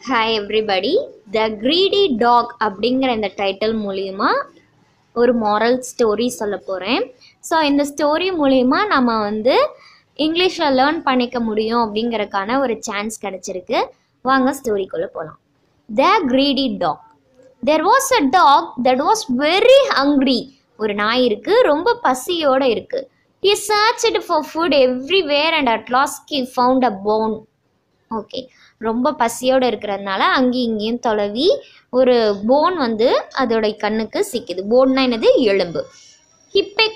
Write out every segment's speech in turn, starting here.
Hi everybody the greedy dog அப்படிங்கிற இந்த title மூலிமா ஒரு மாரல் ஸ்டோரி சொல்ல போகிறேன் ஸோ இந்த ஸ்டோரி மூலிமா நம்ம வந்து இங்கிலீஷில் லேர்ன் பண்ணிக்க முடியும் அப்படிங்கறதுக்கான ஒரு சான்ஸ் கிடச்சிருக்கு. வாங்க ஸ்டோரிக்குள்ளே போகலாம் the greedy dog there was a dog that was very hungry ஒரு நாய் இருக்குது ரொம்ப பசியோட இருக்கு. Search searched for food everywhere and at last he found a bone okay. ரொம்ப பசியோடு இருக்கிறதுனால அங்கேயும் இங்கேயும் தொலைவி ஒரு போன் வந்து அதோடைய கண்ணுக்கு சிக்குது. போன்னா என்னது? எலும்பு. He pick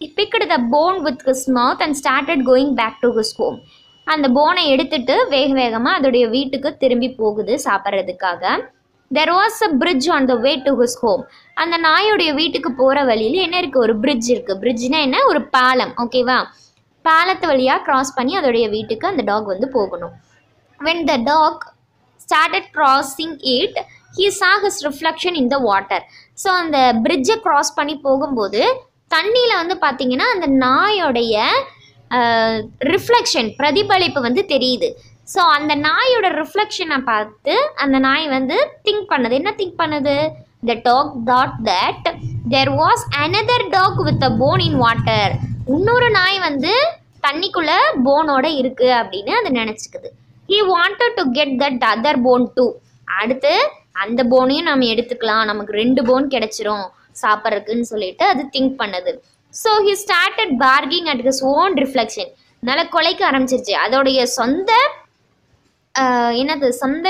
he picked the bone with his mouth and started going back to his home. அந்த போனை எடுத்துட்டு வேக வேகமாக அதோடைய வீட்டுக்கு திரும்பி போகுது சாப்பிட்றதுக்காக. There was a bridge on the way to his home அந்த நாயோடைய வீட்டுக்கு போகிற வழியில் என்ன இருக்குது ஒரு பிரிட்ஜ் இருக்குது பிரிட்ஜ்னா என்ன? ஒரு பாலம். ஓகேவா பாலத்து வழியாக க்ராஸ் பண்ணி அதோடைய வீட்டுக்கு அந்த டாக் வந்து போகணும். When the dog started crossing it he saw his reflection in the water so அந்த பிரிட்ஜை கிராஸ் பண்ணி போகும்போது தண்ணியில் வந்து பார்த்தீங்கன்னா அந்த நாயோடைய ரிஃப்ளெக்ஷன் பிரதிபலிப்பு வந்து தெரியுது. ஸோ அந்த நாயோட ரிஃப்ளெக்ஷனை பார்த்து அந்த நாய் வந்து திங்க் பண்ணுது. என்ன திங்க் பண்ணுது? The dog thought that there was another dog with a bone in water இன்னொரு நாய் வந்து தண்ணிக்குள்ளே போனோட இருக்குது அப்படின்னு அது நினச்சிக்குது. He wanted to get that other bone too அடுத்து அந்த போனையும் நம்ம எடுத்துக்கலாம். நமக்கு ரெண்டு போன் கிடைச்சிரும். சாப்பிட்றதுக்குன்னு சொல்லிட்டு அது திங்க் பண்ணுது. So he started barking at his own reflection நல்லா கொலைக்க ஆரம்பிச்சிருச்சு. அதோடைய சொந்த என்னது? சொந்த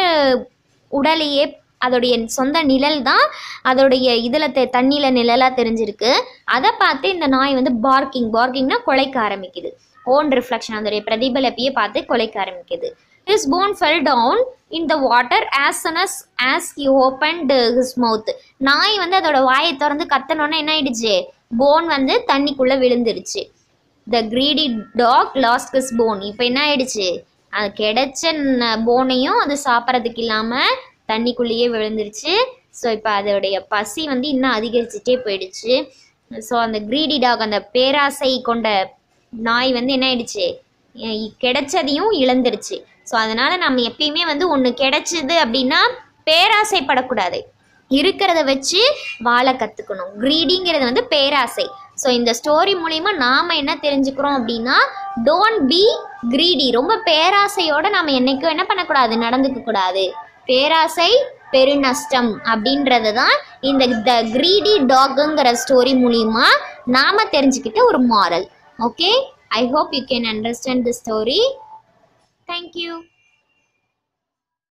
உடலையே அதோடைய சொந்த நிழல் தான் அதோடைய இதில் தெ தண்ணியில் நிழலாக தெரிஞ்சிருக்கு. அதை பார்த்து இந்த நாய் வந்து பார்க்கிங் பார்க்கிங்னா கொலைக்க ஆரம்பிக்குது. ஓன் ரிஃப்ளெக்ஷன் அதோடைய பிரதிபலிப்பையே பார்த்து கொலைக்க ஆரம்பிக்குது. His bone fell down in the water as as as as he opened his mouth நாய் வந்து அதோட வாயை திறந்து கத்தனோன்னே என்ன ஆயிடுச்சு? போன் வந்து தண்ணிக்குள்ளே விழுந்துருச்சு. The greedy dog lost his bone இப்போ என்ன ஆயிடுச்சு? அது கிடைச்ச போனையும் அது சாப்பிட்றதுக்கு இல்லாமல் தண்ணிக்குள்ளேயே விழுந்துருச்சு. ஸோ இப்போ அதோடைய பசி வந்து இன்னும் அதிகரிச்சுட்டே போயிடுச்சு. ஸோ அந்த க்ரீடி டாக் அந்த பேராசை கொண்ட நாய் வந்து என்ன ஆயிடுச்சு? கிடைச்சதையும் இழந்துருச்சு. ஸோ அதனால நம்ம எப்பயுமே வந்து ஒன்று கிடைச்சது அப்படின்னா பேராசைப்படக்கூடாது. இருக்கிறத வச்சு வாழ கற்றுக்கணும் க்ரீடிங்கிறது வந்து பேராசை. ஸோ இந்த ஸ்டோரி மூலிமா நாம் என்ன தெரிஞ்சுக்கிறோம் அப்படின்னா டோன்ட் பி க்ரீடி ரொம்ப பேராசையோடு நம்ம என்னைக்கும் என்ன பண்ணக்கூடாது? நடந்துக்க கூடாது பேராசை பெருநஷ்டம் அப்படின்றது தான் இந்த த க்ரீடி டாக்குங்கிற ஸ்டோரி மூலிமா நாம் தெரிஞ்சுக்கிட்ட ஒரு moral okay? I hope you can understand the story thank you